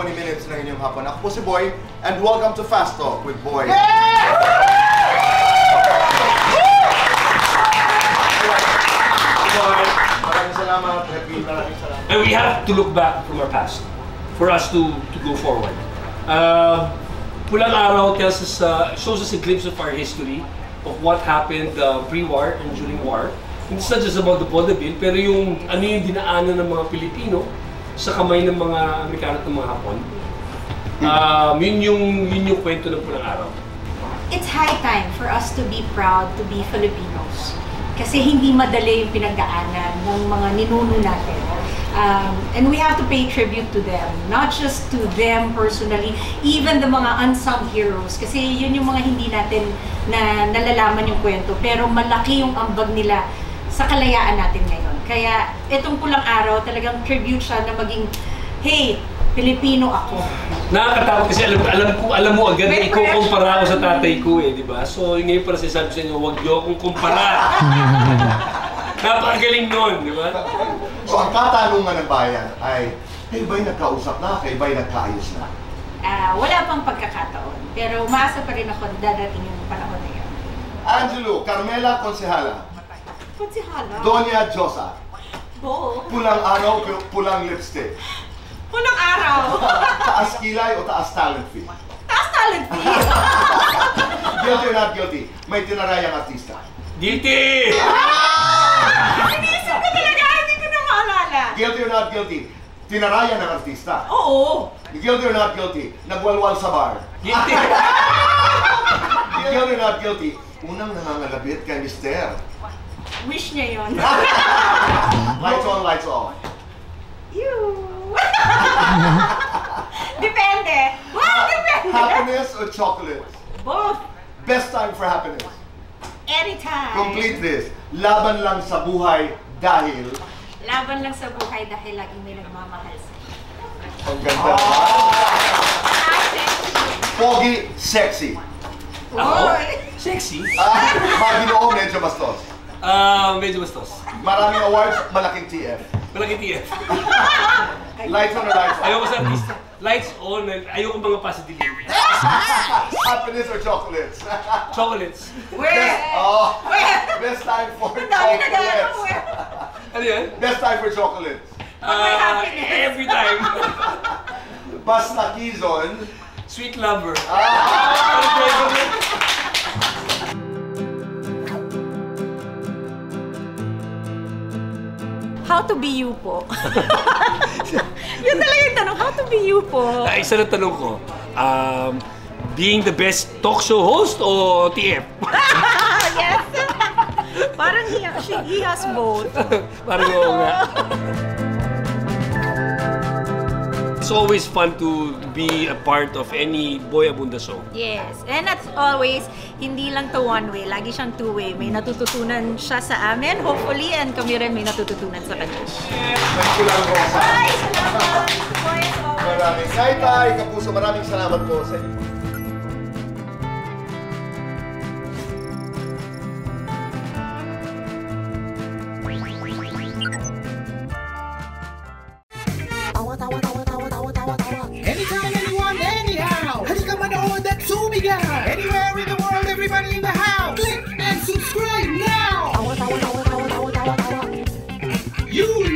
ngayong hapon. Ako po si Boy, and welcome to Fast Talk with Boy. Boy, maraming salamat. Happy, maraming salamat. And we have to look back from our past for us to to go forward. Uh, Pulang Araw tells us, uh, shows us a glimpse of our history of what happened uh, pre-war and during war. It's not just about the vaudeville, pero yung ano yung dinaanan ng mga Pilipino sa kamay ng mga Amerikano at ng mga Hapon. Um, yun yung yun yung kwento ng Pulang Araw. It's high time for us to be proud to be Filipinos. Kasi hindi madali yung pinagdaanan ng mga ninuno natin. Um, and we have to pay tribute to them. Not just to them personally, even the mga unsung heroes. Kasi yun yung mga hindi natin na nalalaman yung kwento. Pero malaki yung ambag nila sa kalayaan natin ngayon. Kaya itong pulang araw, talagang tribute siya na maging, hey, Pilipino ako. Nakakatakot kasi alam, alam ko alam mo agad na ikukumpara ako sa tatay ko eh, di ba? So ngayon para sinasabi sa inyo, huwag niyo akong kumpara. Napakagaling nun, di ba? So, ang katanungan ng bayan ay, kay ba'y nagkausap na? Kay ba'y nagkaayos na? Ah, wala pang pagkakataon. Pero umaasa pa rin ako na dadating yung panahon na yun. Angelo, Carmela Concehala, Ba't si Hala? Doña Josa, Bo. pulang araw, pero pulang lipstick. Punang araw. Taas kilay o taas talent fee? Taas talent fee. Guilty or not guilty? May tinarayang artista. Guilty! Inisip ko talaga, hindi ko na maalala. Guilty or not guilty? Tinarayan ng artista. Oo. Guilty or not guilty? Nagwalwal sa bar. Guilty! Guilty or not guilty? Unang nangangalabit kay Mister. Wish niya yun. Lights on, lights off. You. depende. Wow, depende. Happiness or chocolate? Both. Best time for happiness. Anytime. Complete this. Laban lang sa buhay dahil Laban lang sa buhay dahil laging may nagmamahal sa ang ganda. Pogi, sexy. Ako? Sexy? Ah, Maginoo, medyo bastos. Ah, medyo bastos. Maraming awards, malaking TF. Malaki TF. Lights on or lights off? Ayoko sa artista. Lights on, and ayoko mga positive. Happiness or chocolates? Chocolates. Weh. Best, oh, Weh. best time for Ang dami na chocolates. Ano yan? Best time for chocolates. Pag may Ah, happiness. every time. Basta Quezon. Sweet lover. How to be you po. Yun talaga yung tanong, how to be you po. Ah, isa na tanong ko. Um, being the best talk show host o TF? yes. Parang he, she, he has both. Parang oo nga. It's always fun to be a part of any Boy Abunda show. Yes. And that's always, hindi lang to one way, lagi siyang two way. May natututunan siya sa amin, hopefully, and kami rin may natututunan sa kanya. Thank you lang, Rosa. Ay, salamat! Maraming. Tay, tay, kapuso, maraming salamat po sa inyo. You